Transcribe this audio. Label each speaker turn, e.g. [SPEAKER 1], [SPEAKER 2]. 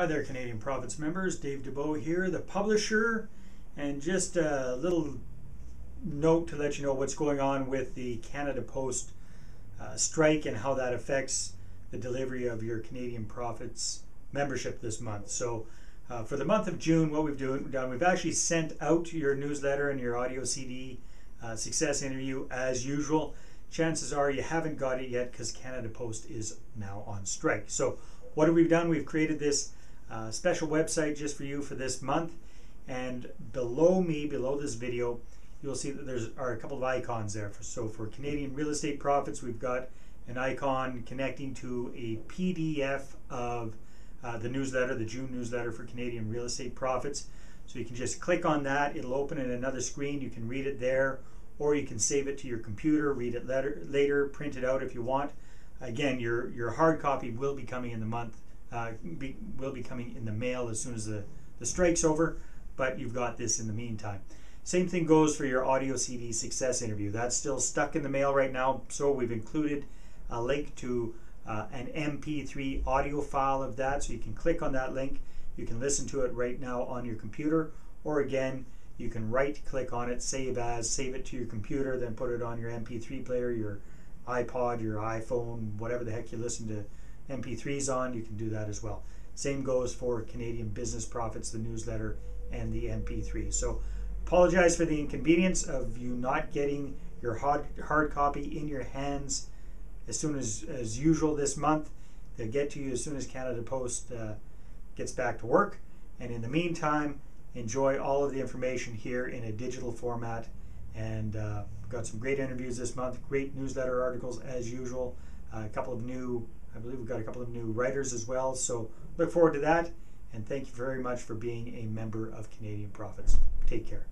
[SPEAKER 1] Hi there, Canadian Profits members. Dave Dubeau here, the publisher, and just a little note to let you know what's going on with the Canada Post uh, strike and how that affects the delivery of your Canadian Profits membership this month. So, uh, for the month of June, what we've done, we've actually sent out your newsletter and your audio CD uh, success interview as usual. Chances are you haven't got it yet because Canada Post is now on strike. So, what have we done? We've created this uh, special website just for you for this month. And below me, below this video, you'll see that there's are a couple of icons there. For, so for Canadian real estate profits, we've got an icon connecting to a PDF of uh, the newsletter, the June newsletter for Canadian real estate profits. So you can just click on that. It'll open in another screen. You can read it there, or you can save it to your computer, read it later, later print it out if you want. Again, your your hard copy will be coming in the month uh, be, will be coming in the mail as soon as the, the strike's over, but you've got this in the meantime. Same thing goes for your audio CD success interview. That's still stuck in the mail right now, so we've included a link to uh, an MP3 audio file of that, so you can click on that link. You can listen to it right now on your computer, or again, you can right click on it, save as, save it to your computer, then put it on your MP3 player, your iPod, your iPhone, whatever the heck you listen to MP3s on, you can do that as well. Same goes for Canadian Business Profits, the newsletter, and the MP3. So apologize for the inconvenience of you not getting your hard, hard copy in your hands as soon as, as usual this month. They'll get to you as soon as Canada Post uh, gets back to work. And in the meantime, enjoy all of the information here in a digital format. And uh, got some great interviews this month, great newsletter articles as usual, uh, a couple of new I believe we've got a couple of new writers as well. So look forward to that. And thank you very much for being a member of Canadian Profits. Take care.